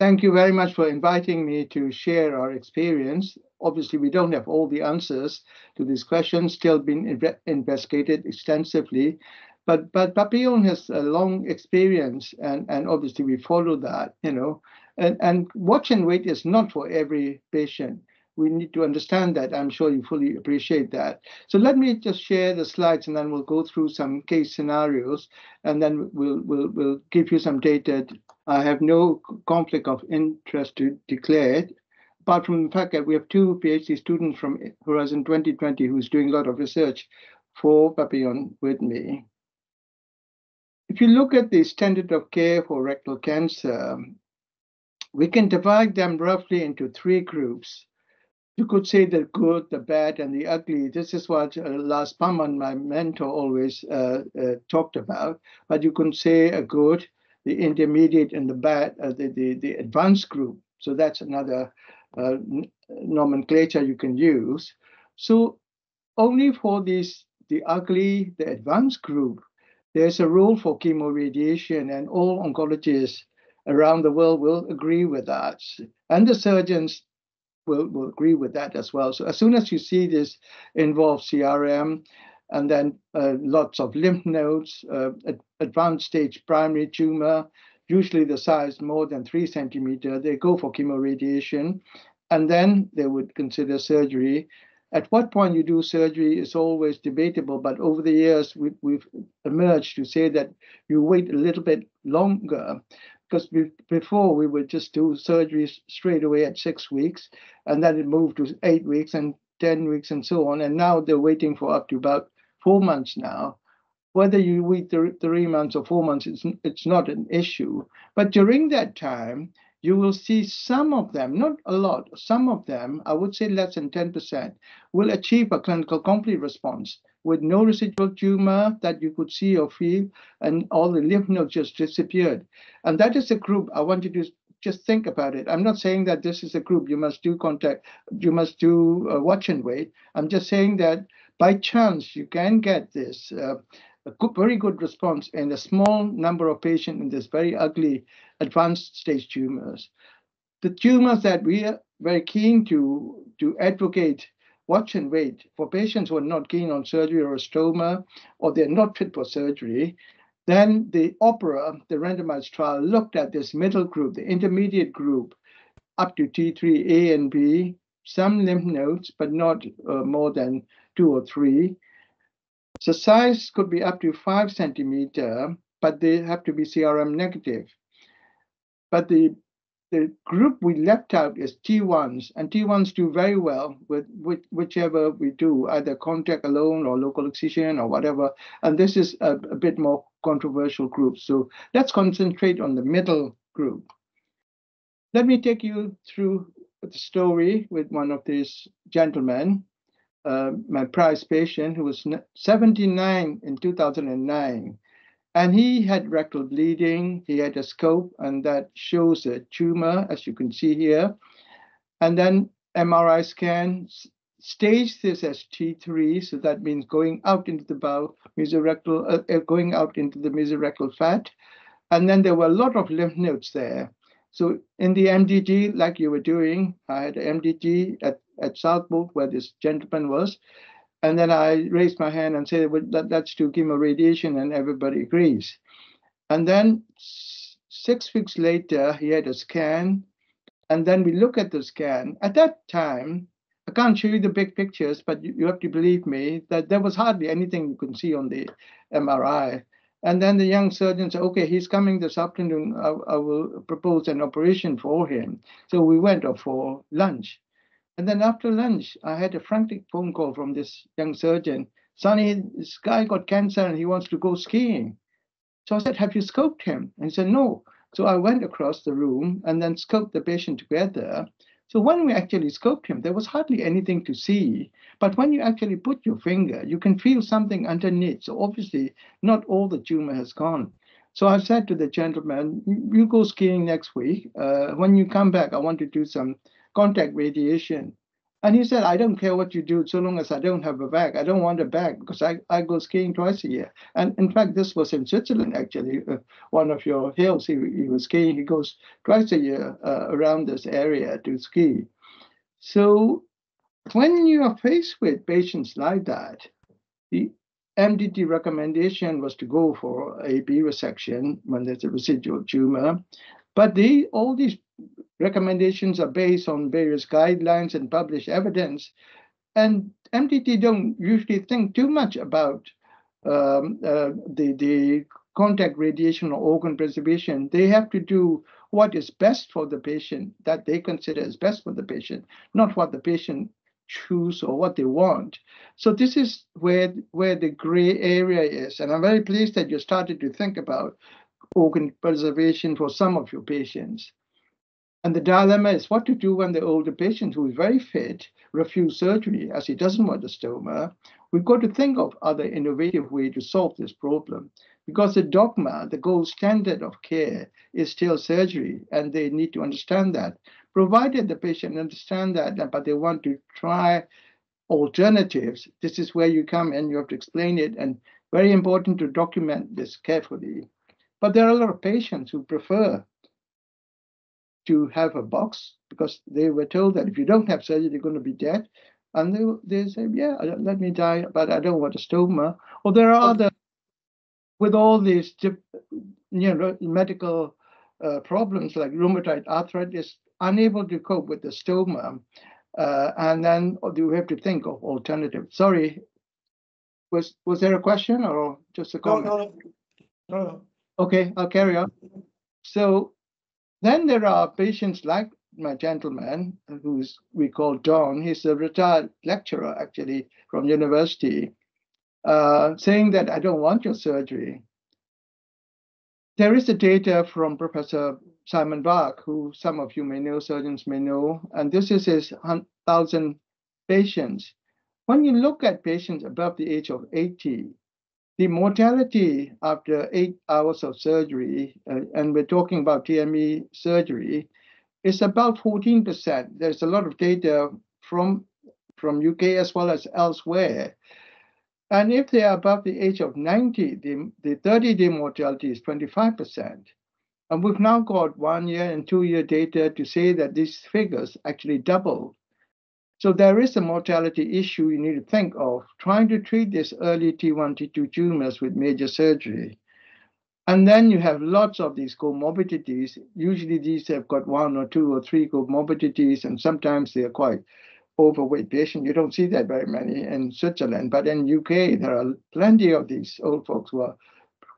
Thank you very much for inviting me to share our experience. Obviously, we don't have all the answers to these questions, still being investigated extensively. But but Papillon has a long experience, and and obviously we follow that, you know. And and watch and wait is not for every patient. We need to understand that. I'm sure you fully appreciate that. So let me just share the slides, and then we'll go through some case scenarios, and then we'll, we'll, we'll give you some data. I have no conflict of interest to declare, apart from the fact that we have two PhD students from Horizon 2020 who's doing a lot of research for Papillon with me. If you look at the standard of care for rectal cancer, we can divide them roughly into three groups. You could say the good, the bad, and the ugly. This is what uh, Lars Påhlman, my mentor, always uh, uh, talked about. But you can say a good, the intermediate, and the bad, uh, the, the, the advanced group. So that's another uh, nomenclature you can use. So only for these, the ugly, the advanced group, there's a role for chemoradiation, and all oncologists around the world will agree with that. And the surgeons will, will agree with that as well. So as soon as you see this involve CRM, and then uh, lots of lymph nodes, uh, advanced stage primary tumor, usually the size more than three centimeter, they go for chemoradiation, and then they would consider surgery. At what point you do surgery is always debatable, but over the years we, we've emerged to say that you wait a little bit longer because before we would just do surgery straight away at six weeks, and then it moved to eight weeks and 10 weeks and so on. And now they're waiting for up to about four months now. Whether you wait three months or four months, it's, it's not an issue. But during that time, you will see some of them, not a lot, some of them, I would say less than 10%, will achieve a clinical complete response with no residual tumor that you could see or feel, and all the lymph nodes just disappeared. And that is a group I want you to just think about it. I'm not saying that this is a group you must do contact, you must do uh, watch and wait. I'm just saying that by chance you can get this uh, very good response in a small number of patients in this very ugly advanced stage tumors. The tumors that we are very keen to to advocate watch and wait for patients who are not keen on surgery or a stoma, or they're not fit for surgery. Then the OPERA, the randomized trial, looked at this middle group, the intermediate group, up to T3A and B, some lymph nodes, but not uh, more than two or three. The size could be up to five centimeter, but they have to be CRM negative. But the the group we left out is T1s, and T1s do very well with, with whichever we do, either contact alone or local excision or whatever. And this is a, a bit more controversial group. So let's concentrate on the middle group. Let me take you through the story with one of these gentlemen, uh, my prize patient, who was 79 in 2009. And he had rectal bleeding. He had a scope, and that shows a tumor, as you can see here. And then MRI scan staged this as T3, so that means going out into the bowel, mesorectal, uh, uh, going out into the mesorectal fat. And then there were a lot of lymph nodes there. So in the MDT, like you were doing, I had MDT at, at Southport, where this gentleman was, and then I raised my hand and said, well, that, that's to chemoradiation, and everybody agrees. And then six weeks later, he had a scan. And then we look at the scan. At that time, I can't show you the big pictures, but you, you have to believe me that there was hardly anything you can see on the MRI. And then the young surgeon said, okay, he's coming this afternoon. I, I will propose an operation for him. So we went off for lunch. And then after lunch, I had a frantic phone call from this young surgeon. Sonny, this guy got cancer and he wants to go skiing. So I said, Have you scoped him? And he said, No. So I went across the room and then scoped the patient together. So when we actually scoped him, there was hardly anything to see. But when you actually put your finger, you can feel something underneath. So obviously, not all the tumor has gone. So I said to the gentleman, You go skiing next week. Uh, when you come back, I want to do some contact radiation. And he said, I don't care what you do so long as I don't have a bag. I don't want a bag because I, I go skiing twice a year. And in fact, this was in Switzerland, actually, uh, one of your hills. He, he was skiing. He goes twice a year uh, around this area to ski. So when you are faced with patients like that, the MDT recommendation was to go for AP resection when there's a residual tumor. But they, all these recommendations are based on various guidelines and published evidence. And MDT don't usually think too much about um, uh, the, the contact radiation or organ preservation. They have to do what is best for the patient that they consider is best for the patient, not what the patient choose or what they want. So this is where where the gray area is, and I'm very pleased that you started to think about organ preservation for some of your patients. And the dilemma is what to do when the older patient who is very fit refuse surgery as he doesn't want a stoma. We've got to think of other innovative way to solve this problem because the dogma, the gold standard of care is still surgery and they need to understand that. Provided the patient understand that, but they want to try alternatives, this is where you come and you have to explain it and very important to document this carefully. But there are a lot of patients who prefer to have a box because they were told that if you don't have surgery, you're going to be dead. And they, they say, yeah, let me die, but I don't want a stoma. Or there are other, with all these you know, medical uh, problems like rheumatoid arthritis, unable to cope with the stoma. Uh, and then you have to think of alternatives. Sorry, was was there a question or just a comment? No, no, no. no. Okay, I'll carry on. So then there are patients like my gentleman, who's we call Don. He's a retired lecturer, actually, from university, uh, saying that I don't want your surgery. There is the data from Professor Simon Bach, who some of you may know, surgeons may know, and this is his 1,000 patients. When you look at patients above the age of 80, the mortality after eight hours of surgery, uh, and we're talking about TME surgery, is about 14%. There's a lot of data from, from UK as well as elsewhere. And if they are above the age of 90, the, the 30 day mortality is 25%. And we've now got one year and two year data to say that these figures actually double so there is a mortality issue you need to think of, trying to treat these early T1, T2 tumors with major surgery. And then you have lots of these comorbidities. Usually these have got one or two or three comorbidities, and sometimes they are quite overweight patients. You don't see that very many in Switzerland, but in UK, there are plenty of these old folks who are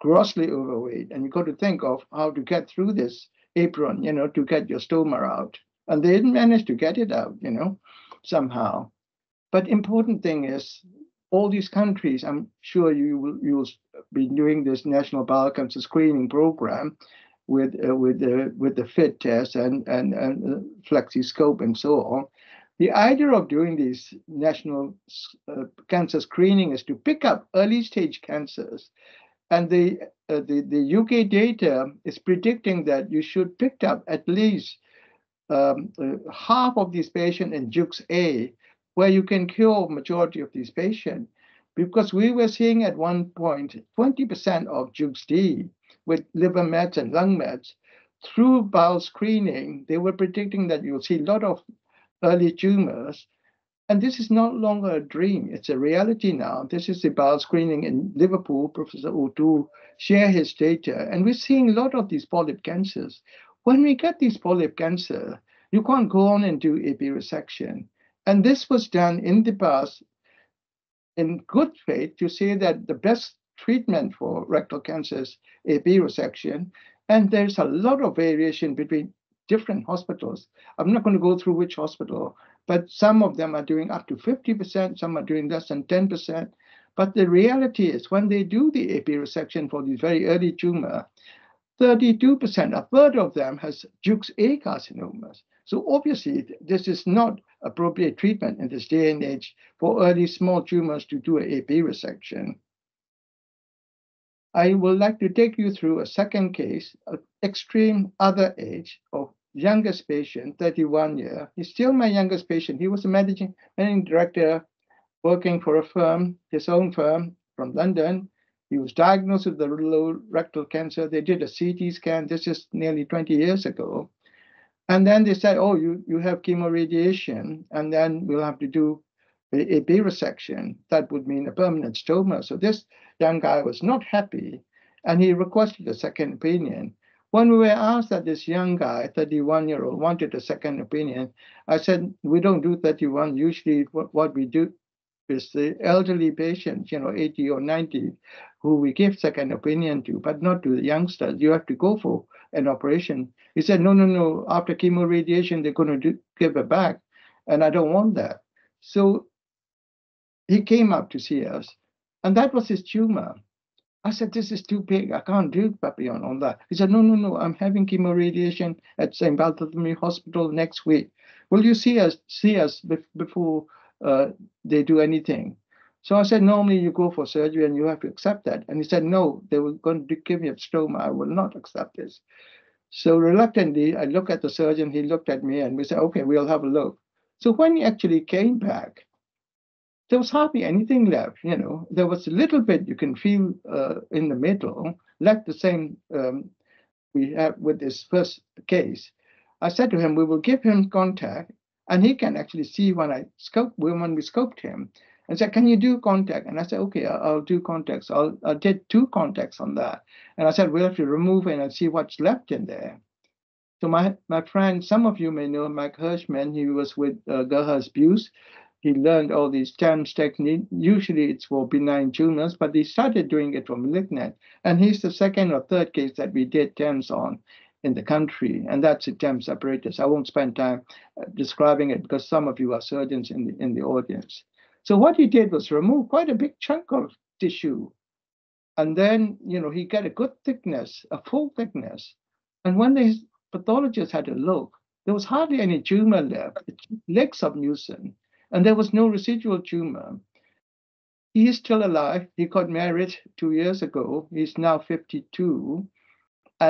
grossly overweight. And you've got to think of how to get through this apron, you know, to get your stoma out. And they didn't manage to get it out, you know somehow. But important thing is all these countries, I'm sure you will you will be doing this national bowel cancer screening program with uh, with the with the FIT test and and and FlexiScope and so on. The idea of doing these national uh, cancer screening is to pick up early stage cancers, and the uh, the the UK data is predicting that you should pick up at least um, uh, half of these patients in Dukes A, where you can cure majority of these patients. Because we were seeing at one point 20% of Dukes D with liver mets and lung mets. Through bowel screening, they were predicting that you'll see a lot of early tumors. And this is no longer a dream, it's a reality now. This is the bowel screening in Liverpool. Professor O'Toole share his data. And we're seeing a lot of these polyp cancers when we get these polyp cancer, you can't go on and do AP resection. And this was done in the past in good faith to say that the best treatment for rectal cancer is AP resection. And there's a lot of variation between different hospitals. I'm not going to go through which hospital, but some of them are doing up to 50%, some are doing less than 10%. But the reality is when they do the AP resection for these very early tumor, 32%, a third of them has Dukes A carcinomas. So obviously, this is not appropriate treatment in this day and age for early small tumors to do an AP resection. I would like to take you through a second case, an extreme other age of youngest patient, 31 year. He's still my youngest patient. He was a managing, managing director working for a firm, his own firm from London. He was diagnosed with the rectal cancer. They did a CT scan. This is nearly 20 years ago. And then they said, oh, you, you have chemoradiation, and then we'll have to do a, a B resection. That would mean a permanent stoma. So this young guy was not happy, and he requested a second opinion. When we were asked that this young guy, 31 year old, wanted a second opinion, I said, we don't do 31. Usually what, what we do is the elderly patients, you know, 80 or 90, who we give second opinion to, but not to the youngsters. You have to go for an operation. He said, no, no, no. After chemoradiation, they're going to do, give it back, and I don't want that. So he came up to see us, and that was his tumor. I said, this is too big. I can't do Papillon on that. He said, no, no, no. I'm having chemoradiation at St. Bartholomew Hospital next week. Will you see us see us before uh, they do anything? So I said, normally you go for surgery and you have to accept that. And he said, no, they were going to give me a stoma. I will not accept this. So reluctantly, I looked at the surgeon. He looked at me and we said, okay, we'll have a look. So when he actually came back, there was hardly anything left. You know, there was a little bit you can feel uh, in the middle, like the same um, we have with this first case. I said to him, we will give him contact, and he can actually see when I scope when we scoped him, and said, "Can you do contact?" And I said, "Okay, I'll, do contacts. I'll, I did two contacts on that, and I said we'll have to remove it and see what's left in there." So my my friend, some of you may know Mike Hershman. He was with uh, Gerhard Buess he learned all these TEMS technique. Usually it's for benign tumors, but he started doing it for malignant. And he's the second or third case that we did TEMS on in the country, and that's a TEMS apparatus. I won't spend time uh, describing it because some of you are surgeons in the, in the audience. So what he did was remove quite a big chunk of tissue. And then, you know, he got a good thickness, a full thickness. And when the pathologist had a look, there was hardly any tumor left. legs of mucin and there was no residual tumor. He is still alive. He got married two years ago. He's now 52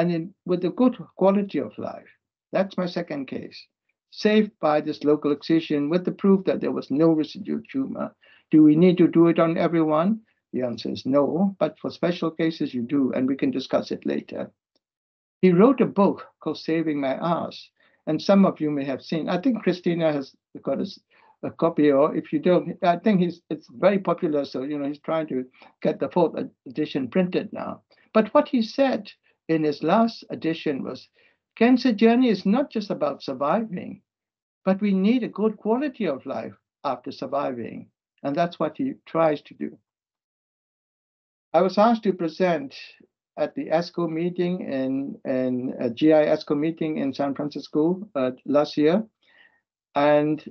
and in, with a good quality of life. That's my second case. Saved by this local excision with the proof that there was no residual tumor. Do we need to do it on everyone? The answer is no, but for special cases you do, and we can discuss it later. He wrote a book called Saving My Ass, and some of you may have seen. I think Christina has got a a copy, or if you don't, I think he's it's very popular. So you know he's trying to get the fourth edition printed now. But what he said in his last edition was, cancer journey is not just about surviving, but we need a good quality of life after surviving, and that's what he tries to do. I was asked to present at the ASCO meeting in, in a GI ASCO meeting in San Francisco uh, last year. And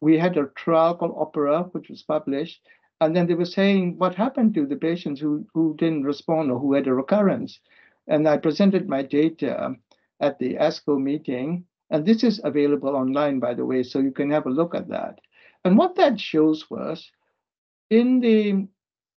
we had a trial called Opera, which was published, and then they were saying what happened to the patients who, who didn't respond or who had a recurrence. And I presented my data at the ASCO meeting, and this is available online, by the way, so you can have a look at that. And what that shows was in the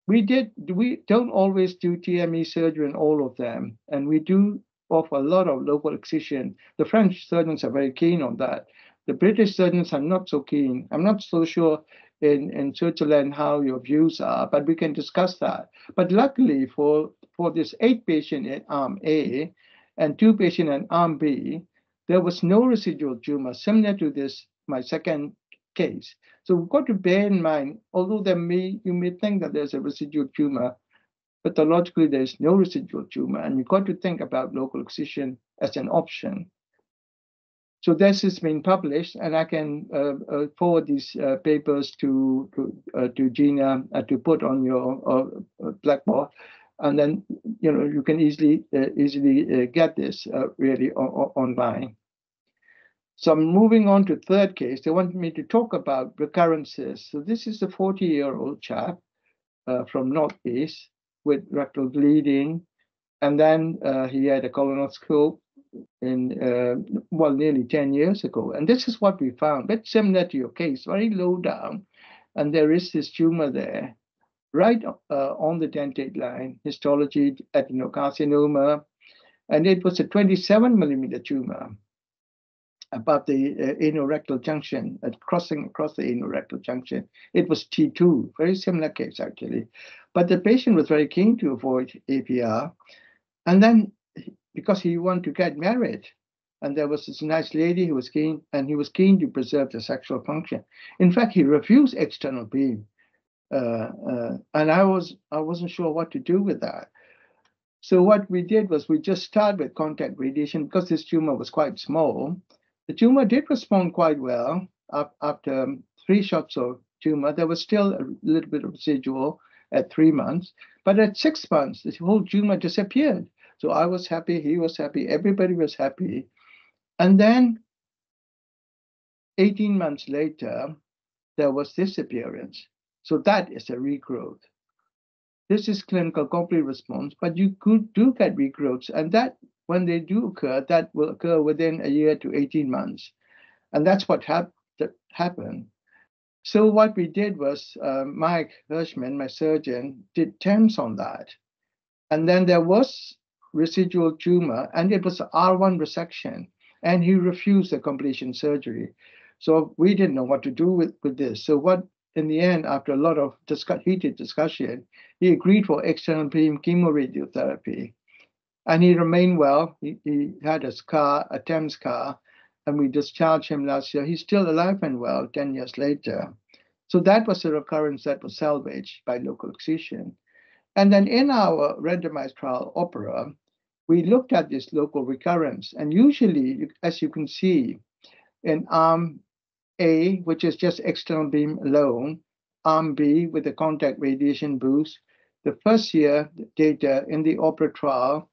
we did we don't always do TME surgery in all of them, and we do offer a lot of local excision. The French surgeons are very keen on that. The British surgeons are not so keen. I'm not so sure in, in Switzerland how your views are, but we can discuss that. But luckily for, for this eight patient in arm A and two patient in arm B, there was no residual tumor similar to this, my second case. So we've got to bear in mind, although there may you may think that there's a residual tumor, pathologically there's no residual tumor, and you've got to think about local excision as an option. So this has been published, and I can uh, uh, forward these uh, papers to to, uh, to Gina uh, to put on your uh, blackboard, and then you know you can easily uh, easily uh, get this uh, really online. So I'm moving on to third case. They want me to talk about recurrences. So this is a 40-year-old chap from Northeast with rectal bleeding, and then he had a colonoscope in uh, well nearly 10 years ago and this is what we found but similar to your case very low down and there is this tumor there right uh, on the dentate line histology adenocarcinoma and it was a 27 millimeter tumor above the uh, anorectal junction, uh, crossing across the anorectal junction. It was T2, very similar case actually. But the patient was very keen to avoid APR. And then because he wanted to get married, and there was this nice lady who was keen, and he was keen to preserve the sexual function. In fact, he refused external beam. Uh, uh, and I was I wasn't sure what to do with that. So what we did was we just started with contact radiation because this tumor was quite small. The tumor did respond quite well after three shots of tumor. There was still a little bit of residual at three months, but at six months, the whole tumor disappeared. So I was happy, he was happy, everybody was happy. And then 18 months later, there was disappearance. So that is a regrowth. This is clinical complete response, but you could do get regrowths, and that when they do occur, that will occur within a year to 18 months. And that's what hap- that happened. So what we did was uh, Mike Hershman, my surgeon, did TEMS on that. And then there was residual tumor, and it was R1 resection, and he refused the completion surgery. So we didn't know what to do with, with this. So what in the end, after a lot of discuss- heated discussion, he agreed for external beam chemoradiotherapy. And he remained well. He, he had a scar, a TEM scar, and we discharged him last year. He's still alive and well 10 years later. So that was a recurrence that was salvaged by local excision. And then in our randomized trial, OPERA, we looked at this local recurrence. And usually, as you can see, in arm a, which is just external beam alone, arm B with the contact radiation boost. The first year data in the OPERA trial,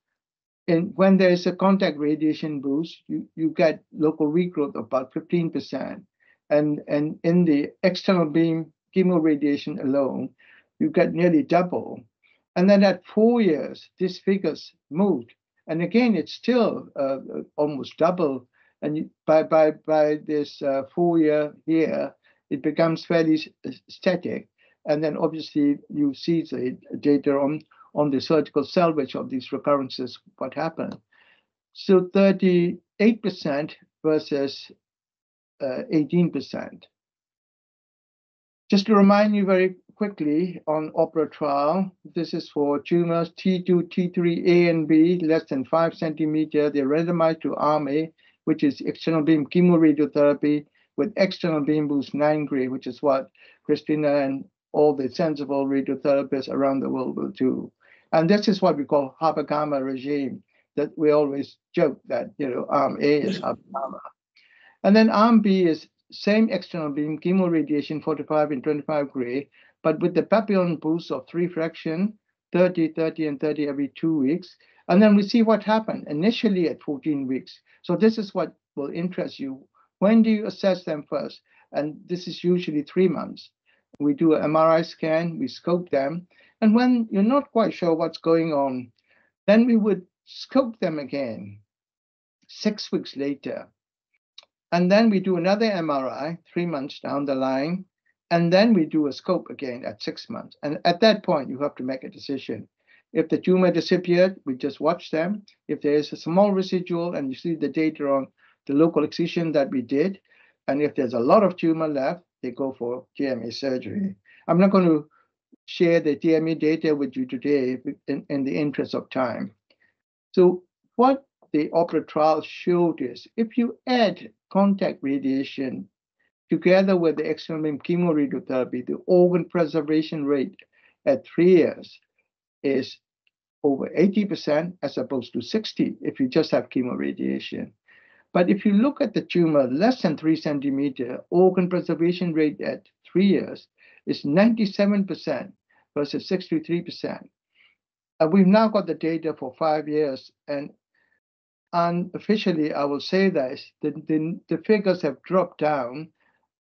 and when there is a contact radiation boost, you, you get local regrowth of about 15%. And, and in the external beam chemoradiation alone, you get nearly double. And then at four years, these figures moved. And again, it's still uh, almost double and by by by this uh, full year here, it becomes fairly static, and then obviously you see the data on on the surgical salvage of these recurrences, what happened. So 38% versus uh, 18%. Just to remind you very quickly on OPERA trial, this is for tumors T2, T3, A and B, less than five centimeter. They're randomized to arm A which is external beam chemoradiotherapy with external beam boost 9 gray, which is what Christina and all the sensible radiotherapists around the world will do. And this is what we call Habr-Gama regime, that we always joke that, you know, arm A is Habr-Gama. And then arm B is same external beam chemoradiation 45 and 25 gray, but with the Papillon boost of three fraction, 30, 30, and 30 every two weeks. And then we see what happened initially at 14 weeks. So this is what will interest you. When do you assess them first? And this is usually three months. We do an MRI scan, we scope them. And when you're not quite sure what's going on, then we would scope them again six weeks later. And then we do another MRI three months down the line. And then we do a scope again at six months. And at that point, you have to make a decision. If the tumor disappeared, we just watch them. If there is a small residual and you see the data on the local excision that we did, and if there's a lot of tumor left, they go for TME surgery. I'm not going to share the TME data with you today in, in the interest of time. So what the OPERA trial showed is if you add contact radiation together with the external beam chemoradiotherapy, the organ preservation rate at three years is over 80% as opposed to 60 if you just have chemoradiation. But if you look at the tumor less than three centimeter, organ preservation rate at three years is 97% versus 63%. And we've now got the data for five years, and unofficially, I will say that the, the, the figures have dropped down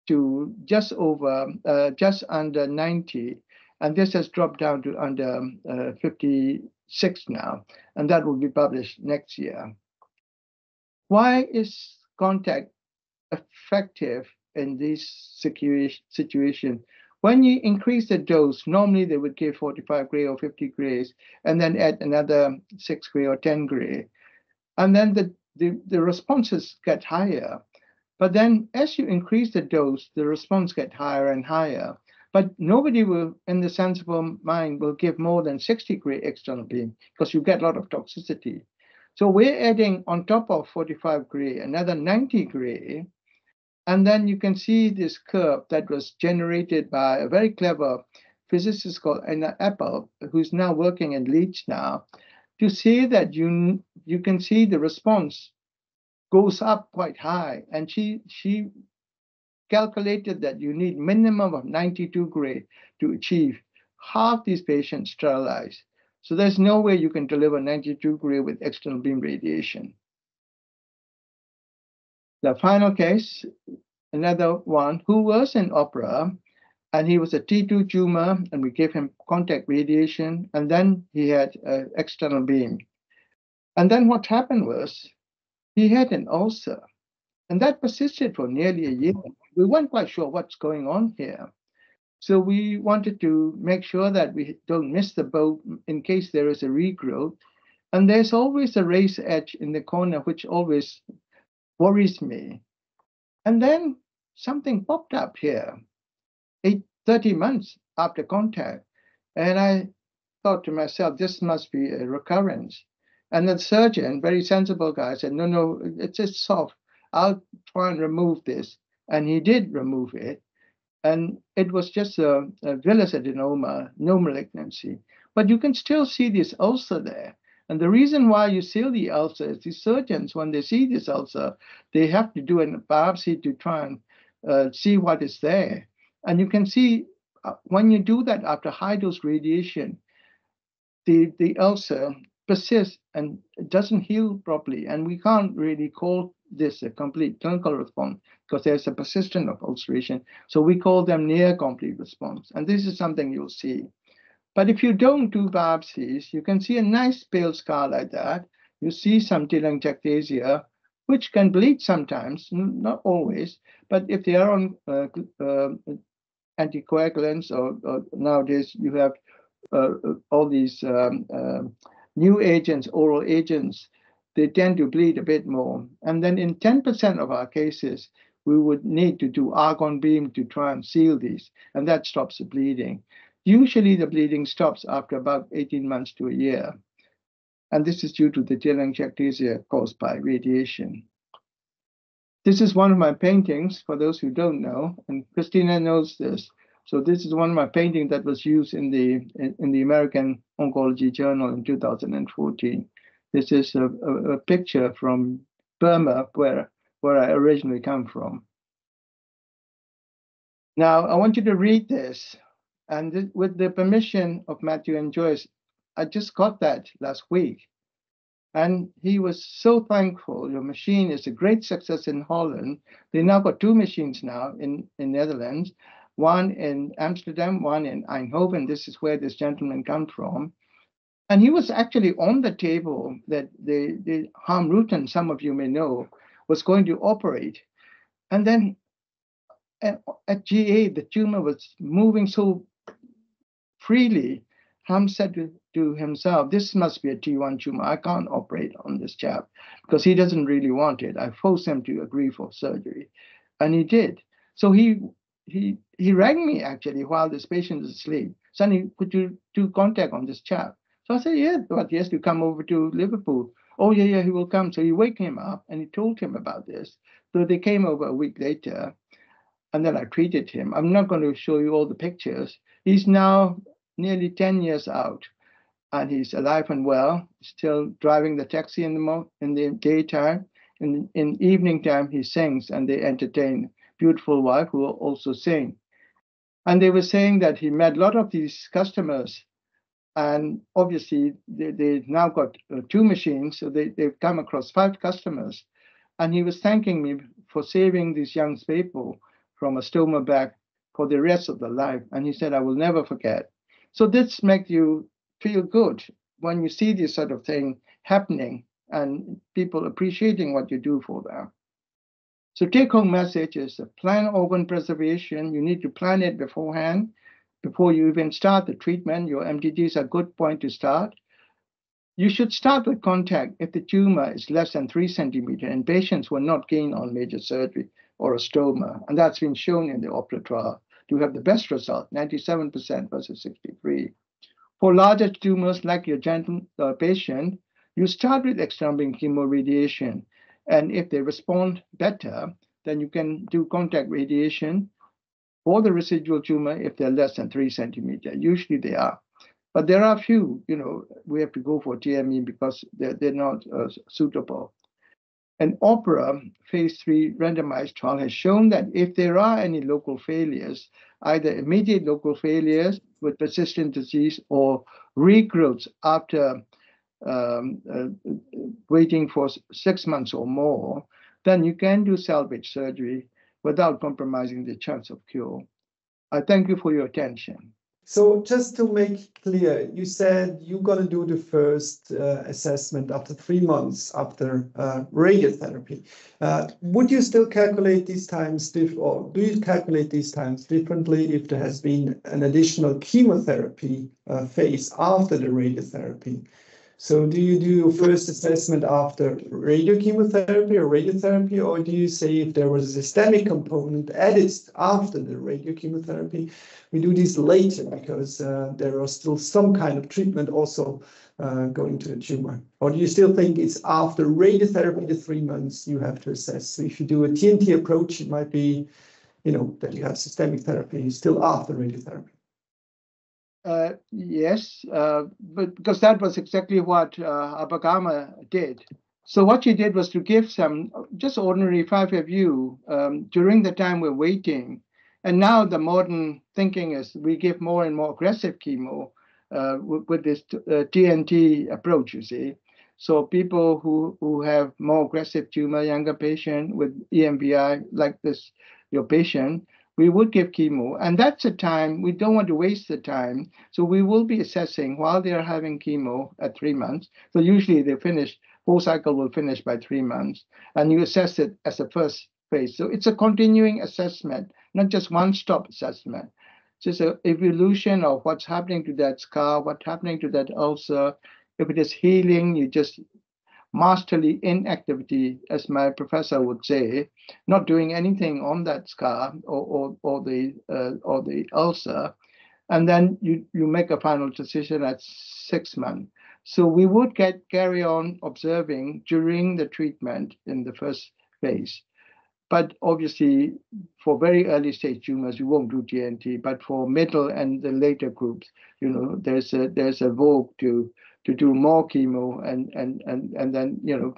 to just over, uh, just under 90 and this has dropped down to under uh, 56 now, and that will be published next year. Why is contact effective in this situation? When you increase the dose, normally they would give 45 gray or 50 grays, and then add another 6 gray or 10 gray. And then the, the, the responses get higher. But then as you increase the dose, the response get higher and higher. But nobody will, in the sensible mind, will give more than 60 gray external beam because you get a lot of toxicity. So we're adding on top of 45 gray another 90 gray. And then you can see this curve that was generated by a very clever physicist called Ane Appelt, who's now working in Leeds now, to see that you you can see the response goes up quite high. And she she calculated that you need minimum of 92 gray to achieve half these patients sterilized. So there's no way you can deliver 92 gray with external beam radiation. The final case, another one who was in opera, and he was a T2 tumor, and we gave him contact radiation, and then he had uh, external beam. And then what happened was he had an ulcer, and that persisted for nearly a year. We weren't quite sure what's going on here. So we wanted to make sure that we don't miss the boat in case there is a regrowth. And there's always a raised edge in the corner, which always worries me. And then something popped up here, eight, 30 months after contact. And I thought to myself, this must be a recurrence. And the surgeon, very sensible guy, said, no, no, it's just soft. I'll try and remove this. And he did remove it and it was just a, a villous adenoma, no malignancy. But you can still see this ulcer there. And the reason why you see the ulcer is the surgeons, when they see this ulcer, they have to do a biopsy to try and uh, see what is there. And you can see uh, when you do that after high dose radiation, the, the ulcer persists and doesn't heal properly. And we can't really call this a complete clinical response because there's a persistent of ulceration. So we call them near complete response. And this is something you'll see. But if you don't do biopsies, you can see a nice pale scar like that. You see some telangiectasia, which can bleed sometimes, not always. But if they are on uh, uh, anticoagulants, or, or, nowadays you have uh, all these um, um new agents, oral agents, they tend to bleed a bit more. And then in 10% of our cases, we would need to do argon beam to try and seal these, and that stops the bleeding. Usually the bleeding stops after about 18 months to a year. And this is due to the telangiectasia caused by radiation. This is one of my paintings, for those who don't know, and Christina knows this. So this is one of my paintings that was used in the in, in the American Oncology Journal in 2014. This is a, a, a picture from Burma, where where I originally come from. Now, I want you to read this, and th with the permission of Matthew and Joyce, I just got that last week. And he was so thankful. Your machine is a great success in Holland. They now got two machines now in, in Netherlands, one in Amsterdam, one in Eindhoven. This is where this gentleman comes from. And he was actually on the table that the, the Harm Rutten, some of you may know, was going to operate. And then at, at GA, the tumor was moving so freely. Harm said to, to himself, This must be a T1 tumor. I can't operate on this chap because he doesn't really want it. I forced him to agree for surgery. And he did. So he he he rang me actually while this patient is asleep. Sonny, could you do contact on this chap? So I said, yeah, but he has to come over to Liverpool. Oh, yeah, yeah, he will come. So he wake him up and he told him about this. So they came over a week later and then I treated him. I'm not going to show you all the pictures. He's now nearly 10 years out and he's alive and well, still driving the taxi in the, mo- in the daytime. In, in evening time, he sings and they entertain beautiful wife who also sing. And they were saying that he met a lot of these customers and obviously they, they now got uh, two machines so they, they've come across five customers. And he was thanking me for saving these young people from a stoma back for the rest of their life. And he said i will never forget. So this makes you feel good when you see this sort of thing happening and people appreciating what you do for them. So take home message is plan organ preservation. You need to plan it beforehand before you even start the treatment, your MDT is a good point to start. You should start with contact if the tumor is less than three centimeter and patients were not keen on major surgery. or a stoma. And that's been shown in the OPERA trial to have the best result, 97% versus 63. For larger tumors like your gentle uh, patient, you start with external beam chemoradiation. And if they respond better, then you can do contact radiation for the residual tumor if they're less than three centimeter. Usually they are. But there are few, you know, we have to go for TME because they're, they're not uh, suitable. An OPERA phase three randomized trial has shown that if there are any local failures, either immediate local failures with persistent disease or regrowths after um, uh, waiting for six months or more, then you can do salvage surgery without compromising the chance of cure. I thank you for your attention. So just to make clear, you said you're going to do the first uh, assessment after three months after uh, radiotherapy. Uh, would you still calculate these times, or do you calculate these times differently if there has been an additional chemotherapy uh, phase after the radiotherapy? So do you do your first assessment after radiochemotherapy or radiotherapy, or do you say if there was a systemic component added after the radiochemotherapy? We do this later because uh, there are still some kind of treatment also uh, going to the tumor. Or do you still think it's after radiotherapy, the three months you have to assess? So if you do a TNT approach, it might be, you know, that you have systemic therapy still after radiotherapy. Uh, yes, uh, but because that was exactly what uh, Habr-Gama did. So what she did was to give some just ordinary 5FU um, during the time we're waiting. And now the modern thinking is we give more and more aggressive chemo uh, with, with, this TNT uh, approach, you see. So people who, who have more aggressive tumor, younger patient with EMVI, like this, your patient, we would give chemo. And that's a time we don't want to waste the time. So we will be assessing while they are having chemo at three months. So usually they finish, whole cycle will finish by three months. And you assess it as a first phase. So it's a continuing assessment, not just one stop assessment. Just an evolution of what's happening to that scar, what's happening to that ulcer. If it is healing, you just masterly inactivity, as my professor would say, not doing anything on that scar or, or, or the uh, or the ulcer, and then you, you make a final decision at six months. So we would get carry on observing during the treatment in the first phase. But obviously, for very early stage tumors, you won't do TNT. But for middle and the later groups, you know, there's a there's a vogue to to do more chemo and and and and then you know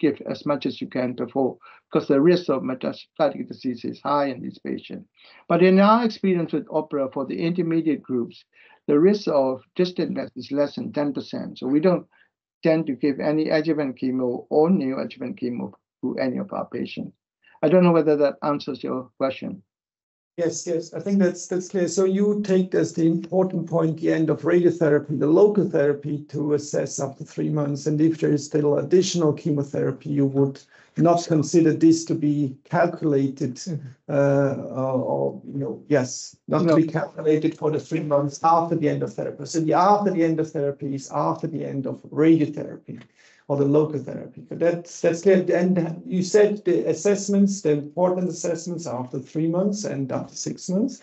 give as much as you can before because the risk of metastatic disease is high in these patients. But in our experience with OPERA for the intermediate groups, the risk of distant mets is less than 10%. So we don't tend to give any adjuvant chemo or neoadjuvant chemo to any of our patients. I don't know whether that answers your question. Yes, yes, I think that's that's clear. So you take as the important point the end of radiotherapy, the local therapy to assess after three months, and if there is still additional chemotherapy, you would not consider this to be calculated, mm-hmm. uh, or, or, you know, yes, not no. to be calculated for the three months after the end of therapy. So the after the end of therapy is after the end of radiotherapy or the local therapy. That's that's clear. And you said the assessments, the important assessments are after three months and after six months.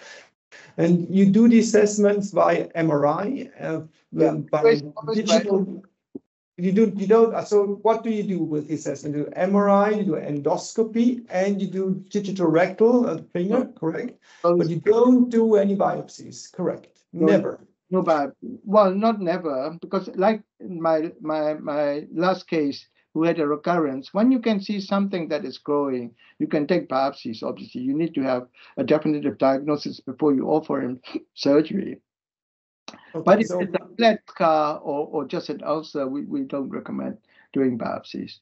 And you do the assessments by MRI, uh, yeah. by digital. You do you don't so what do you do with the assessment? You do MRI, you do endoscopy, and you do digital rectal uh, finger, correct? But you don't do any biopsies, correct? Never. No, but well, not never, because like my my my last case, who had a recurrence, when you can see something that is growing, you can take biopsies. Obviously, you need to have a definitive diagnosis before you offer him surgery. Okay, but if so, it's a flat scar or, or just an ulcer, we, we don't recommend doing biopsies.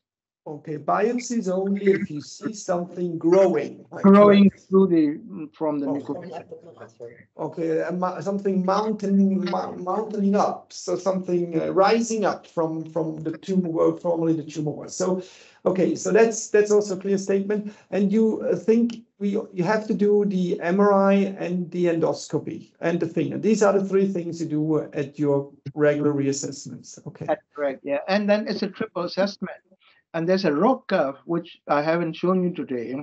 Okay, biopsy is only if you see something growing. Growing through the, from the mucosa. Okay, uh, something mountain, mounting up, so something uh, rising up from, from the tumor, formerly the tumor was. So, okay, so that's, that's also a clear statement. And you uh, think we, you have to do the MRI and the endoscopy and the finger. These are the three things you do at your regular reassessments. Okay. That's correct, yeah. And then it's a triple assessment. And there's a ROC curve, which I haven't shown you today,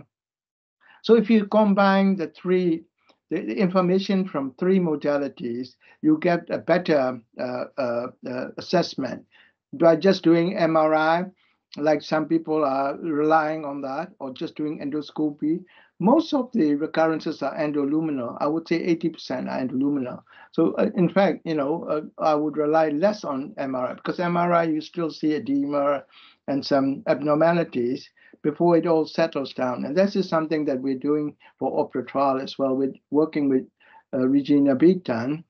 So if you combine the three, the, information from three modalities, you get a better uh, uh, uh, assessment. By just doing MRI, like some people are relying on that, or just doing endoscopy, most of the recurrences are endoluminal. I would say 80% are endoluminal. So uh, in fact, you know, uh, I would rely less on MRI because MRI, you still see edema and some abnormalities before it all settles down. And this is something that we're doing for OPERA trial as well. We're working with uh, Regina Beets-Tan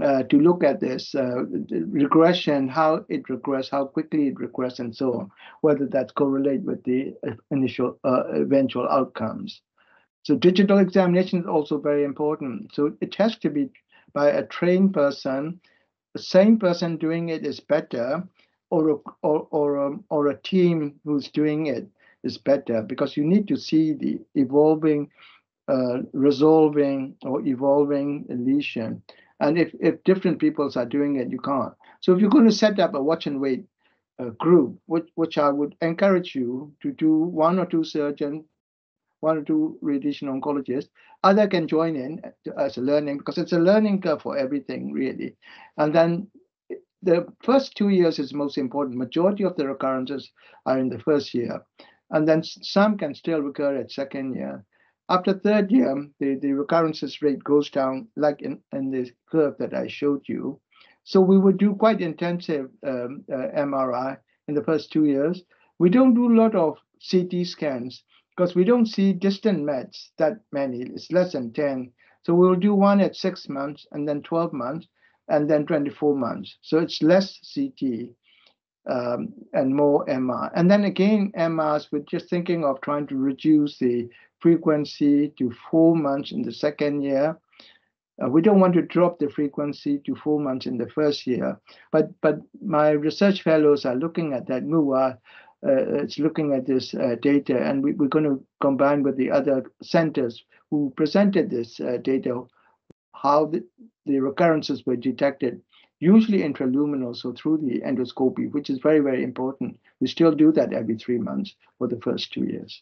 uh, to look at this uh, regression, how it regress, how quickly it regress, and so on, whether that correlate with the uh, initial eventual outcomes. So digital examination is also very important. So it has to be by a trained person. The same person doing it is better, or a, or or a, um, or a team who's doing it is better because you need to see the evolving, uh, resolving or evolving lesion. And if, if different peoples are doing it, you can't. So if you're going to set up a watch and wait uh, group, which, which I would encourage you to do one or two surgeons, one or two radiation oncologists, other can join in as a learning because it's a learning curve for everything really. And then the first two years is most important. Majority of the recurrences are in the first year. And then some can still recur at second year. After third year, the, the recurrences rate goes down like in, in the curve that I showed you. So we would do quite intensive um, uh, MRI in the first two years. We don't do a lot of CT scans because we don't see distant mets that many. It's less than 10. So we'll do one at six months and then 12 months and then 24 months. So it's less CT um, and more MR. And then again, MRs, we're just thinking of trying to reduce the frequency to four months in the second year. Uh, we don't want to drop the frequency to four months in the first year, but but my research fellows are looking at that. MUA it's looking at this uh, data, and we, are going to combine with the other centers who presented this uh, data, how the, the recurrences were detected, usually intraluminal, so through the endoscopy, which is very very important. We still do that every three months for the first two years.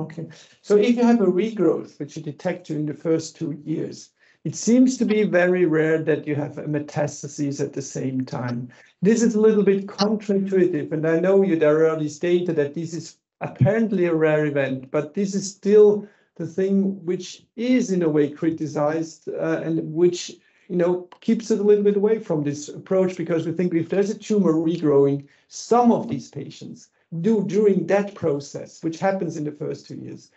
Okay. So if you have a regrowth, which you detect during the first two years, it seems to be very rare that you have metastases at the same time. This is a little bit counterintuitive, and I know you there early stated that this is apparently a rare event, but this is still the thing which is in a way criticized uh, and which you know keeps it a little bit away from this approach because we think if there's a tumor regrowing, some of these patients do during that process, which happens in the first two years,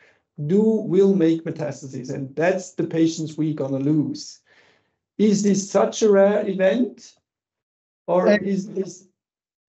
do will make metastases, and that's the patients we're gonna lose. Is this such a rare event, or uh, is this?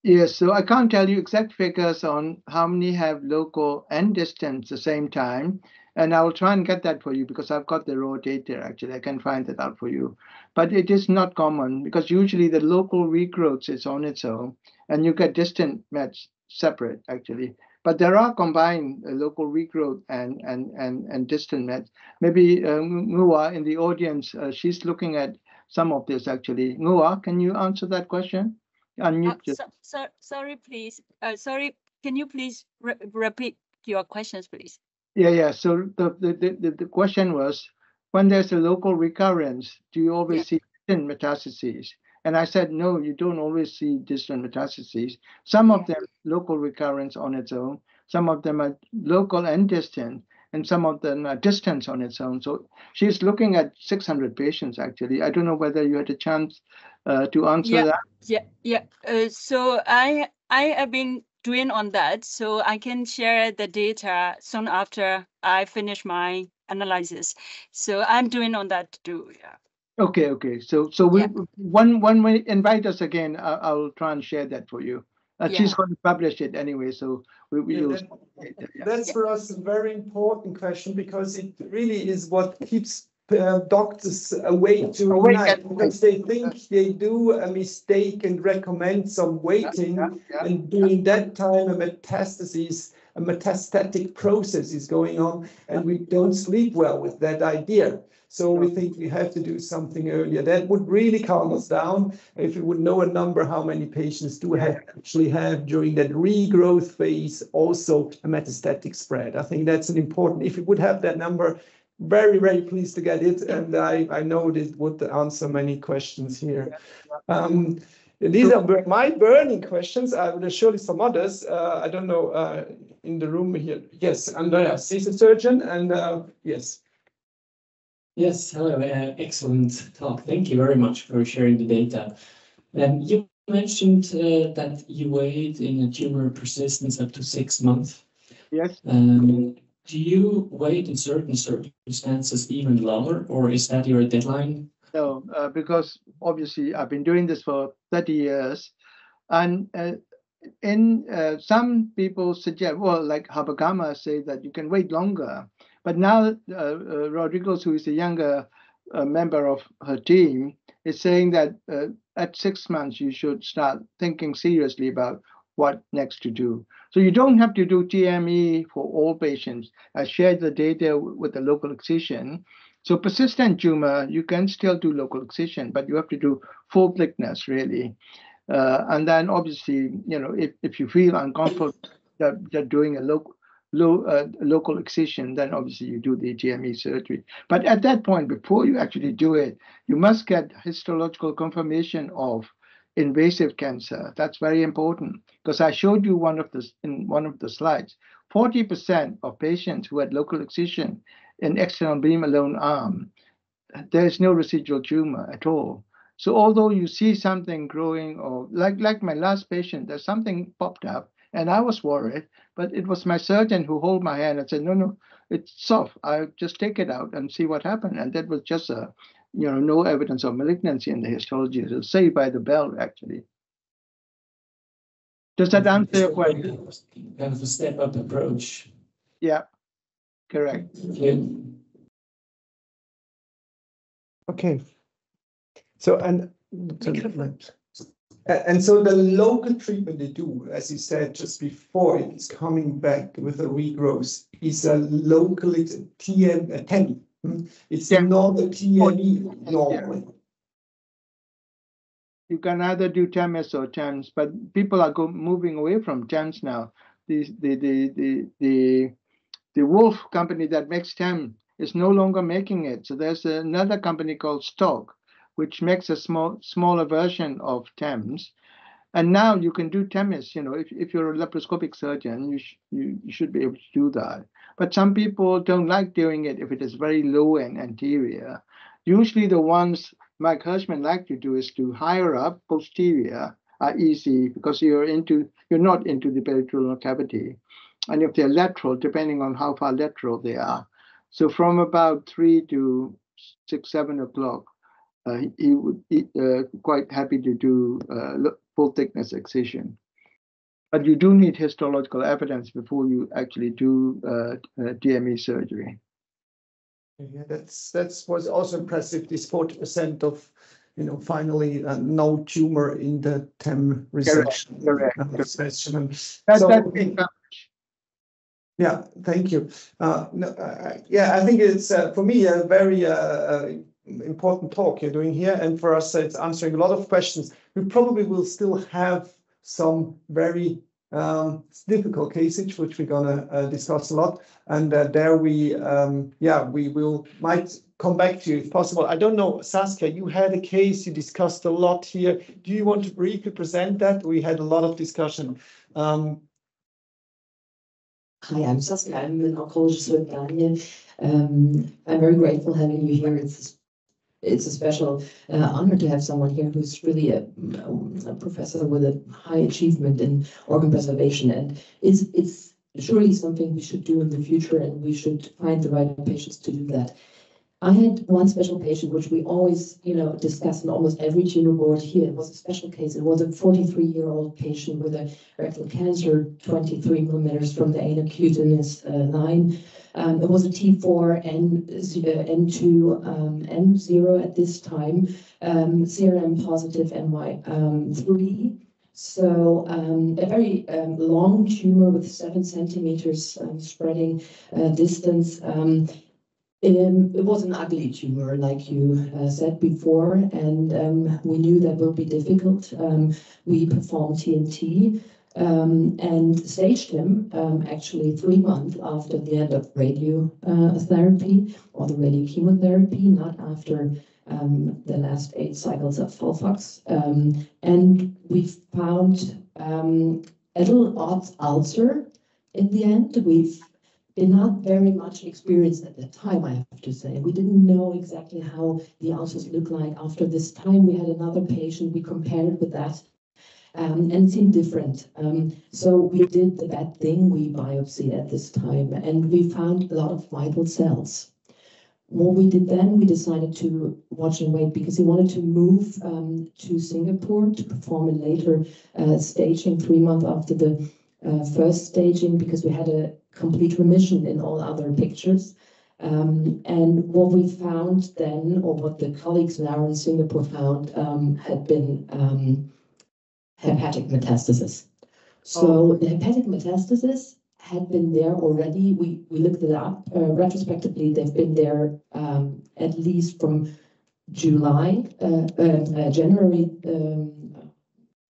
Yes, so I can't tell you exact figures on how many have local and distant the same time, and I will try and get that for you because I've got the raw data actually. I can find that out for you, but it is not common because usually the local regrowth is on its own, and you get distant mets separate actually. But there are combined uh, local regrowth and and and and distant mets. Maybe uh, Ngua in the audience, uh, she's looking at some of this actually. Ngua, can you answer that question? Unmute. Uh, so, so, sorry, please. Uh, sorry, can you please re repeat your questions, please? Yeah, yeah. So the, the, the, the question was, when there's a local recurrence, do you always yeah. see metastases? And I said, no, you don't always see distant metastases. Some of them local recurrence on its own, some of them are local and distant, and some of them are distant on its own. So she's looking at 600 patients actually. I don't know whether you had a chance uh, to answer yeah, that. Yeah, yeah. Uh, so I I have been doing on that, so I can share the data soon after I finish my analysis. So I'm doing on that too. Yeah. Okay, okay. So so we yeah. one one way invite us again. I, I'll try and share that for you. Uh, yeah. She's going to publish it anyway, so we will. Yeah, that, that's for us a very important question because it really is what keeps uh, doctors away to Awake night because they think they do a mistake and recommend some waiting. Yeah, yeah. And during that time, a metastasis, a metastatic process is going on, and we don't sleep well with that idea. So we think we have to do something earlier. That would really calm us down if we would know a number, how many patients do have actually have during that regrowth phase also a metastatic spread. I think that's an important. If we would have that number, very, very pleased to get it, and I, I know this would answer many questions here. Um, these are my burning questions. I will surely some others. Uh, I don't know uh, in the room here. Yes, Andreas, he's a surgeon, and uh, yes. Yes, hello, uh, excellent talk. Thank you very much for sharing the data. Um, you mentioned uh, that you wait in a tumor persistence up to six months. Yes, Um, do you wait in certain circumstances even longer, or is that your deadline? No, uh, because obviously I've been doing this for 30 years. And uh, in uh, some people suggest, well, like Habr-Gama say that you can wait longer. But now uh, uh, Rodriguez, who is a younger uh, member of her team, is saying that uh, at six months you should start thinking seriously about what next to do. So you don't have to do TME for all patients. I shared the data with the local excision. So persistent tumor, you can still do local excision, but you have to do full thickness really. Uh, and then obviously, you know, if, if you feel uncomfortable that, that doing a local low, uh, local excision, then obviously you do the TME surgery. But at that point, before you actually do it, you must get histological confirmation of invasive cancer. That's very important because I showed you one of the in one of the slides. 40% of patients who had local excision in external beam alone um, arm, there is no residual tumor at all. So although you see something growing or like like my last patient, there's something popped up and I was worried, but it was my surgeon who held my hand and said, no, no, it's soft. I'll just take it out and see what happened. And that was just a, you know, no evidence of malignancy in the histology. It was saved by the bell, actually. Does that answer your question? Kind of a step-up approach. Yeah, correct. Yeah. Okay. So and A- And so the local treatment they do, as you said just before, it's coming back with a regrowth, is a local, it's a TM, a TEMI. hmm? It's Yeah. not a TME normally. You can either do TEMS or TAMIS, but people are go, moving away from TEMS now. The, the, the, the, the, the Wolf company that makes TEM is no longer making it. So there's another company called Storz, which makes a small, smaller version of TEMS. And now you can do TAMIS, you know, if, if you're a laparoscopic surgeon, you, sh- you, you should be able to do that. But some people don't like doing it if it is very low and anterior. Usually the ones Mike Hershman like to do is to higher up posterior are easy because you're into you're not into the peritoneal cavity. And if they're lateral, depending on how far lateral they are. So from about three to six, seven o'clock, uh, he, he would be uh, quite happy to do uh, full thickness excision. But you do need histological evidence before you actually do uh, uh, TME surgery. Yeah, that's, that's was also impressive, this forty percent of, you know, finally, uh, no tumor in the TEM resection. correct, uh, correct. And That, so- Yeah, thank you. Uh, no, uh, yeah, I think it's, uh, for me, a very, uh, uh, important talk you're doing here, and for us, it's answering a lot of questions. We probably will still have some very, um, difficult cases, which we're gonna, uh, discuss a lot. And, there we, um, yeah, we will, might come back to you if possible. I don't know, Saskia, you had a case, you discussed a lot here. Do you want to briefly present that? We had a lot of discussion. Um, Hi, I'm Saskia. I'm an oncologist with Daniel. Um, I'm very grateful having you here. It's it's a special uh, honor to have someone here who's really a, a professor with a high achievement in organ preservation, and it's it's surely something we should do in the future, and we should find the right patients to do that. I had one special patient, which we always, you know, discuss in almost every tumor board here. It was a special case. It was a 43-year-old patient with a rectal cancer, 23 millimeters from the anal cutaneous uh, line. Um, it was a T4 N, N2 um, N0 at this time, um, CRM positive NY3. Um, so um, a very um, long tumor with seven centimeters um, spreading uh, distance. Um, it was an ugly tumor, like you uh, said before, and um, we knew that would be difficult. Um, we performed TNT and staged him actually three months after the end of radiotherapy uh, or the radiochemotherapy, not after um, the last eight cycles of FOLFOX. Um, and we found um, a little odd ulcer in the end. We've been not very much experienced at that time, I have to say. We didn't know exactly how the ulcers look like. After this time, we had another patient, we compared with that. Um, and it seemed different. Um, so we did the bad thing, we biopsied at this time, and we found a lot of vital cells what we did then, we decided to watch and wait because he wanted to move um, to Singapore to perform a later uh, staging three months after the uh, first staging because we had a complete remission in all other pictures. Um, and what we found then, or what the colleagues now in Singapore found, um, had been um, hepatic metastasis. So oh. hepatic metastasis had been there already. We, we looked it up. Uh, retrospectively, they've been there um, at least from July, uh, um, uh, January um,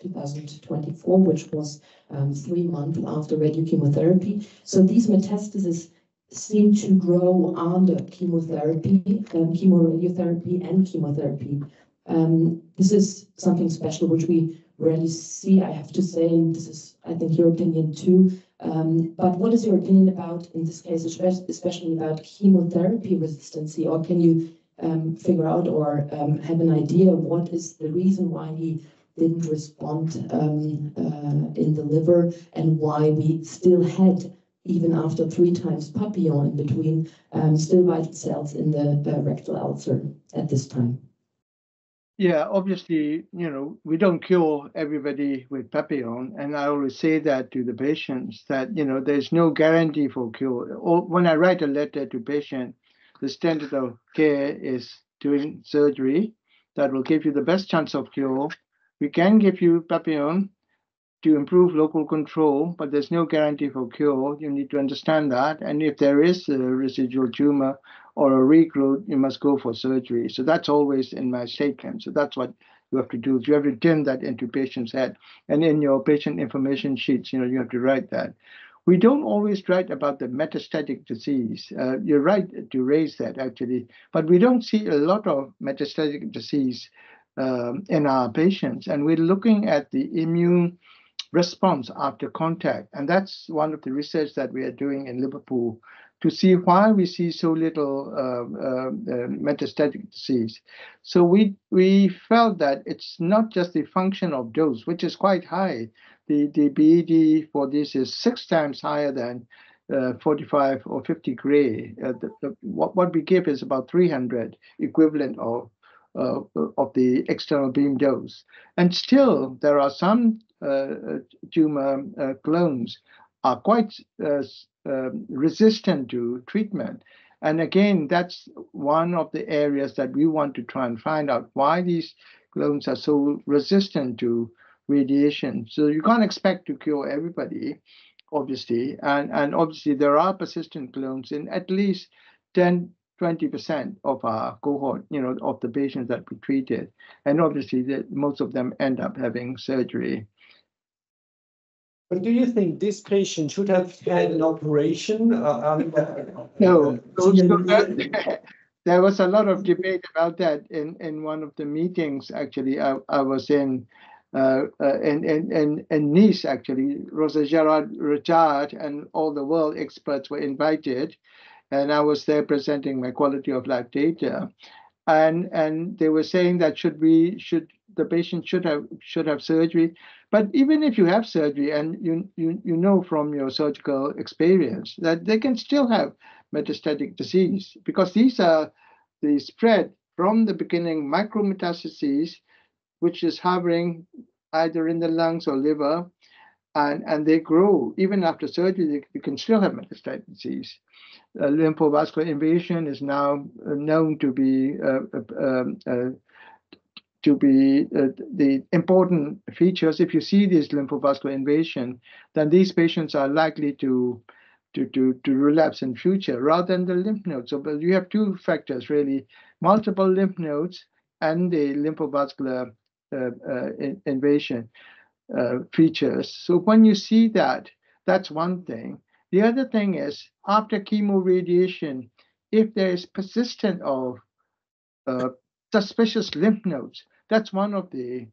2024, which was um, three months after radiochemotherapy. So these metastases seem to grow under chemotherapy, um, chemoradiotherapy, and chemotherapy. Um, this is something special which we rarely see, I have to say, and this is, I think, your opinion too. Um, but what is your opinion about, in this case, especially about chemotherapy resistancy, or can you um, figure out or um, have an idea what is the reason why he didn't respond um, uh, in the liver and why we still had, even after three times papillon in between, um, still vital cells in the uh, rectal ulcer at this time? Yeah, obviously, you know, we don't cure everybody with papillon. And I always say that to the patients that, you know, there's no guarantee for cure. Or when I write a letter to patient, the standard of care is doing surgery that will give you the best chance of cure. We can give you papillon to improve local control, but there's no guarantee for cure. You need to understand that. And if there is a residual tumor or a recruit, you must go for surgery. So that's always in my statement. So that's what you have to do. You have to turn that into patient's head. And in your patient information sheets, you know, you have to write that. We don't always write about the metastatic disease. Uh, you're right to raise that actually, but we don't see a lot of metastatic disease um, in our patients. And we're looking at the immune response after contact. And that's one of the research that we are doing in Liverpool to see why we see so little uh, uh, metastatic disease. So we we felt that it's not just the function of dose, which is quite high. The the BED for this is six times higher than uh, 45 or 50 gray. Uh, the, the, what, what we give is about 300 equivalent of uh, of the external beam dose. And still, there are some uh, tumor clones are quite um, resistant to treatment. And again, that's one of the areas that we want to try and find out why these clones are so resistant to radiation. So you can't expect to cure everybody, obviously. And, and obviously, there are persistent clones in at least 10, 20% of our cohort, you know, of the patients that we treated. And obviously, the, most of them end up having surgery. But do you think this patient should have had an operation? Uh, no, there was a lot of debate about that in, in one of the meetings. Actually, I, I was in, uh, uh, in, in, Nice. Actually, Rosa Gerard Richard and all the world experts were invited, and I was there presenting my quality of life data, and and they were saying that should we should the patient should have should have surgery. But even if you have surgery and you you you know from your surgical experience that they can still have metastatic disease because these are the spread from the beginning micrometastases, which is hovering either in the lungs or liver, and, and they grow. Even after surgery, you can still have metastatic disease. Uh, lymphovascular invasion is now uh, known to be uh, uh um, uh, to be the important features. If you see this lymphovascular invasion, then these patients are likely to to, to, to relapse in future rather than the lymph nodes. So but you have two factors really, multiple lymph nodes and the lymphovascular uh, uh, invasion uh, features. So when you see that, that's one thing. The other thing is after chemoradiation, if there is persistent of uh, suspicious lymph nodes, that's one of the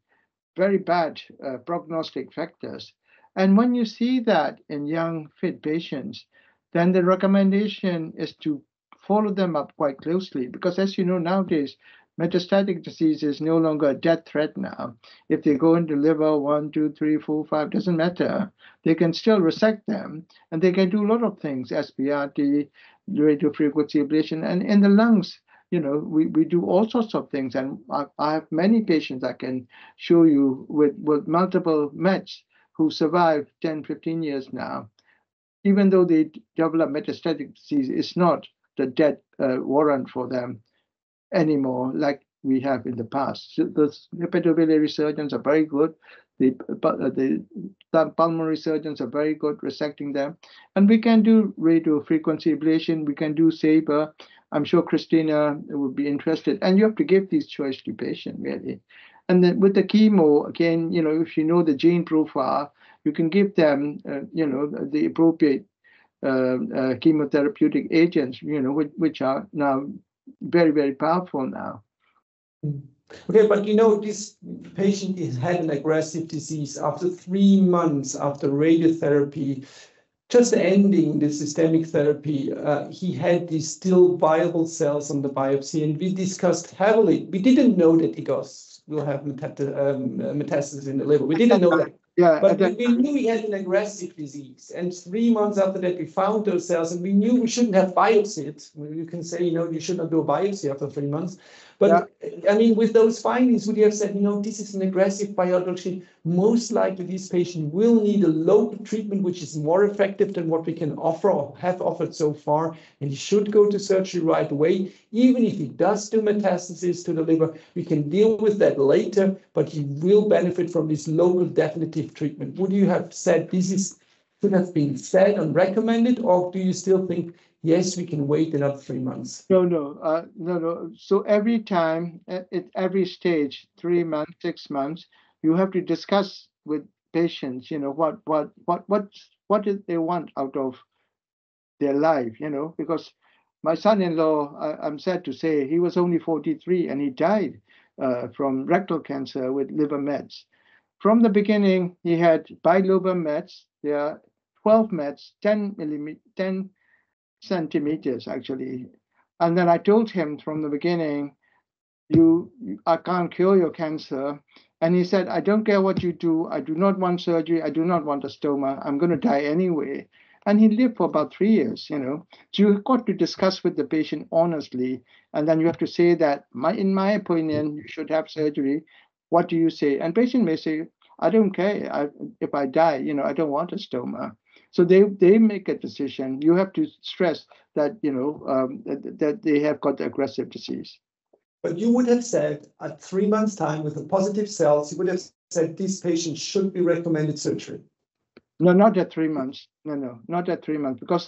very bad uh, prognostic factors. And when you see that in young fit patients, then the recommendation is to follow them up quite closely because as you know nowadays metastatic disease is no longer a death threat now. If they go into liver one two three four five doesn't matter. They can still resect them and they can do a lot of things SBRT radio frequency ablation and in the lungs you know we, we do all sorts of things. And I, I have many patients I can show you with with multiple mets who survive 10 15 years now even though they develop metastatic disease, it's not the death uh, warrant for them anymore, like we have in the past. So the hepatobiliary surgeons are very good. The, uh, the, the pulmonary surgeons are very good resecting them. And we can do radio frequency ablation. We can do SABR. I'm sure Christina would be interested. And you have to give these choice to patient, really. And then with the chemo, again, you know, if you know the gene profile, you can give them, uh, you know, the appropriate uh, uh, chemotherapeutic agents, you know, which, which are now very, very powerful now. Okay, but you know, this patient has had an aggressive disease after three months after radiotherapy, just ending the systemic therapy, uh, he had these still viable cells on the biopsy, and we discussed heavily. We didn't know that he was will have um, metastasis in the liver. We didn't know that. Yeah, But we knew he had an aggressive disease, and three months after that, we found those cells, and we knew we shouldn't have biopsied it. You can say, you know, you should not do a biopsy after three months. But I mean, with those findings, would you have said, you know, this is an aggressive biology? Most likely, this patient will need a local treatment, which is more effective than what we can offer or have offered so far, and he should go to surgery right away. Even if he does do metastasis to the liver, we can deal with that later, but he will benefit from this local definitive treatment. Would you have said this is should have been said and recommended, or do you still think yes, we can wait another three months. No, no, uh, no, no. So every time, at, at every stage, three months, six months, you have to discuss with patients. You know what, what, what, what, what did they want out of their life? You know, because my son-in-law, I, am sad to say, he was only 43 and he died uh, from rectal cancer with liver mets. From the beginning, he had bilobar mets. There are 12 mets, 10 millimeter, 10 centimeters actually. And then I told him from the beginning, you, I can't cure your cancer. And he said, I don't care what you do. I do not want surgery. I do not want a stoma. I'm going to die anyway. And he lived for about three years, you know. So you've got to discuss with the patient honestly. And then you have to say that, my, in my opinion, you should have surgery. What do you say? And patient may say, I don't care. I, if I die, you know, I don't want a stoma. So they they make a decision. You have to stress that you know um, that, that they have got aggressive disease. But you would have said at three months' time with the positive cells, you would have said this patient should be recommended surgery. No, not at three months. No, no, not at three months. Because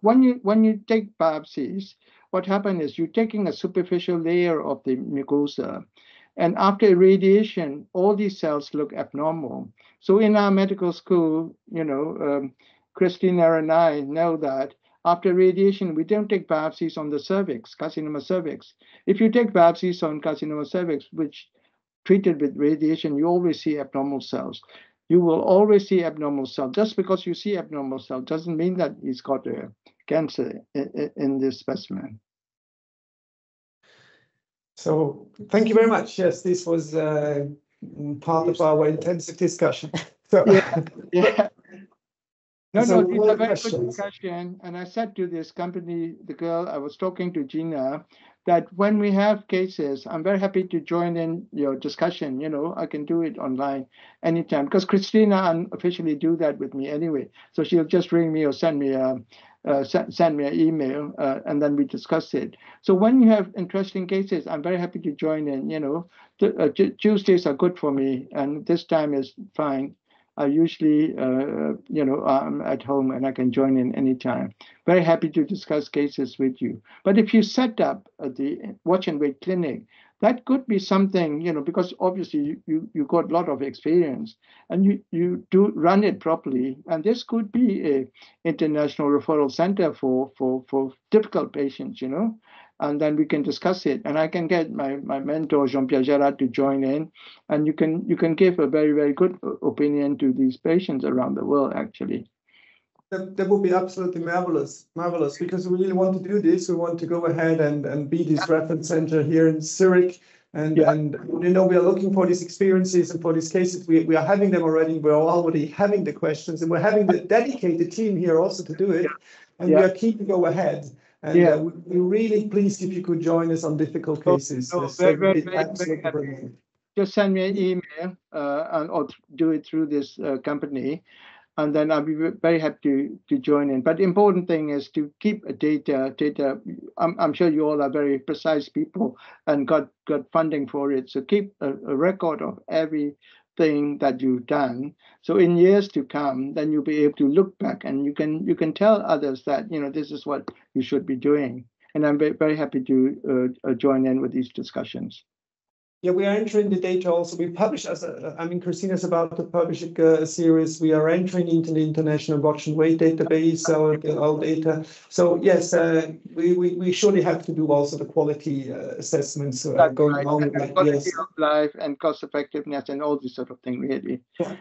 when you when you take biopsies, what happens is you're taking a superficial layer of the mucosa, and after irradiation, all these cells look abnormal. So in our medical school, you know, um, Christina and I know that after radiation, we don't take biopsies on the cervix, carcinoma cervix. If you take biopsies on carcinoma cervix, which treated with radiation, you always see abnormal cells. You will always see abnormal cells. Just because you see abnormal cells doesn't mean that he's got a cancer in, in this specimen. So thank you very much. Yes, this was uh, part of our intensive discussion. So, yeah, yeah. No, so no, it's a very questions. good discussion. And I said to this company, the girl I was talking to, Gina, that when we have cases, I'm very happy to join in your discussion. You know, I can do it online anytime because Christina unofficially do that with me anyway. So she'll just ring me or send me a uh, send, send me an email uh, and then we discuss it. So when you have interesting cases, I'm very happy to join in. You know, uh, Tuesdays are good for me, and this time is fine. I usually, uh, you know, I'm at home and I can join in anytime. Very happy to discuss cases with you. But if you set up the watch and wait clinic, that could be something, you know, because obviously you, you, you got a lot of experience and you, you do run it properly. And this could be a international referral center for, for, for difficult patients, you know, and then we can discuss it. And I can get my, my mentor, Jean-Pierre Gerard, to join in and you can, you can give a very, very good opinion to these patients around the world, actually. That, that would be absolutely marvelous, marvelous, because we really want to do this. We want to go ahead and, and be this reference center here in Zurich. And, yeah. and you know, we are looking for these experiences and for these cases. We, we are having them already. We're already having the questions and we're having the dedicated team here also to do it. And yeah. we are keen to go ahead. And yeah. Uh, we're really pleased if you could join us on difficult cases. Oh, very, very, very, Just send me an email uh, and, or do it through this uh, company and then I'll be very happy to, to join in. But the important thing is to keep data. Data. I'm, I'm sure you all are very precise people and got got funding for it. So keep a, a record of everything that you've done. So in years to come, then you'll be able to look back and you can you can tell others that you know this is what you should be doing. And I'm very, very happy to uh, uh join in with these discussions. Yeah, we are entering the data also. We publish as a, I mean, Christina's about to publish a, series. We are entering into the international watch and wait database, our, our data. So yes, uh, we, we, we surely have to do also the quality uh, assessments uh, going right. on. And quality yes. of life and cost effectiveness and all this sort of thing, really. Yeah.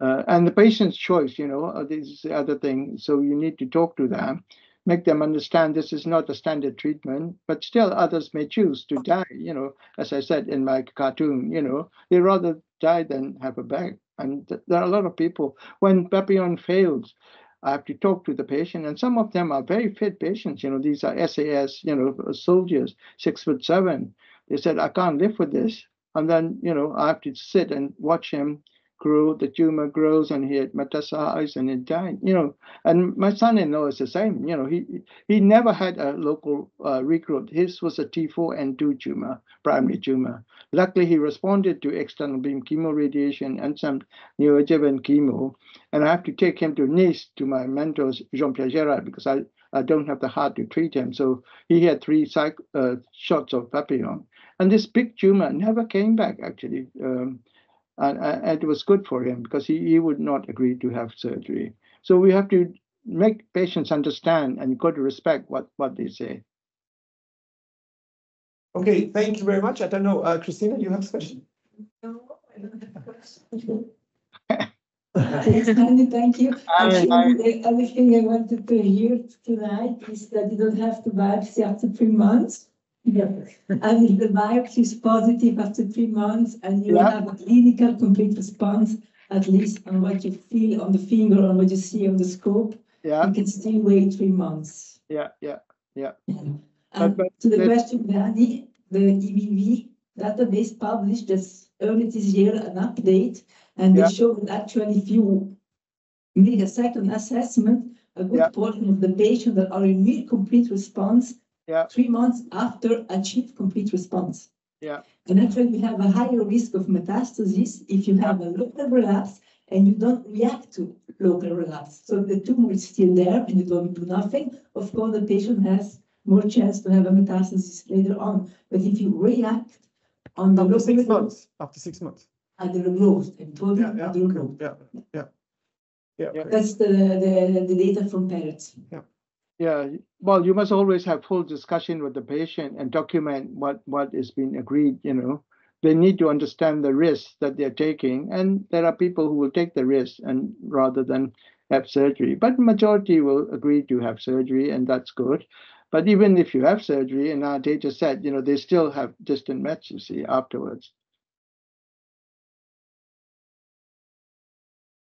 Uh, and the patient's choice, you know, uh, this is the other thing. So you need to talk to them make them understand this is not a standard treatment, but still others may choose to die. You know, as I said in my cartoon, you know, they rather die than have a bag. And th- there are a lot of people, when Papillon fails, I have to talk to the patient, and some of them are very fit patients. You know, these are SAS, you know, soldiers, six foot seven. They said, I can't live with this. And then, you know, I have to sit and watch him grew, the tumor grows, and he had metastasized and he died. You know, and my son-in-law is the same. You know, he he never had a local uh, recruit. His was a T4 and 2 tumor, primary tumor. Luckily, he responded to external beam chemoradiation and some neoadjuvant chemo. And I have to take him to Nice to my mentor Jean-Pierre Gerard because I I don't have the heart to treat him. So he had three uh, shots of papillon. And this big tumor never came back, actually. Um, and, and it was good for him because he, he would not agree to have surgery. So we have to make patients understand and got to respect what, what they say. Okay, thank you very much. I don't know, uh, Christina, you have a question? No, I don't have a question. thank you. Actually, the other thing I wanted to hear tonight is that you don't have to biopsy after three months. Yes. And if the biopsy is positive after three months and you have a clinical complete response, at least on what you feel on the finger, on what you see on the scope, yeah. you can still wait three months. Yeah, yeah, yeah. And but, to the question, Danny, the EBV database published this early this year an update, and yeah. they showed that actually if you make a second assessment, a good yeah. portion of the patients that are in near complete response yeah. three months after achieved complete response. Yeah. And actually, you have a higher risk of metastasis if you have a local relapse and you don't react to local relapse. So the tumor is still there and you don't do nothing. Of course, the patient has more chance to have a metastasis later on. But if you react on the after six months, after six months, and the growth, and totally yeah, yeah, growth. Yeah, yeah, yeah. yeah. That's the, the the data from Parrots. Yeah. Yeah, well, you must always have full discussion with the patient and document what what is being agreed. You know, they need to understand the risks that they're taking, and there are people who will take the risk and rather than have surgery. But majority will agree to have surgery, and that's good. But even if you have surgery, and our data said, you know, they still have distant mets, you see, afterwards.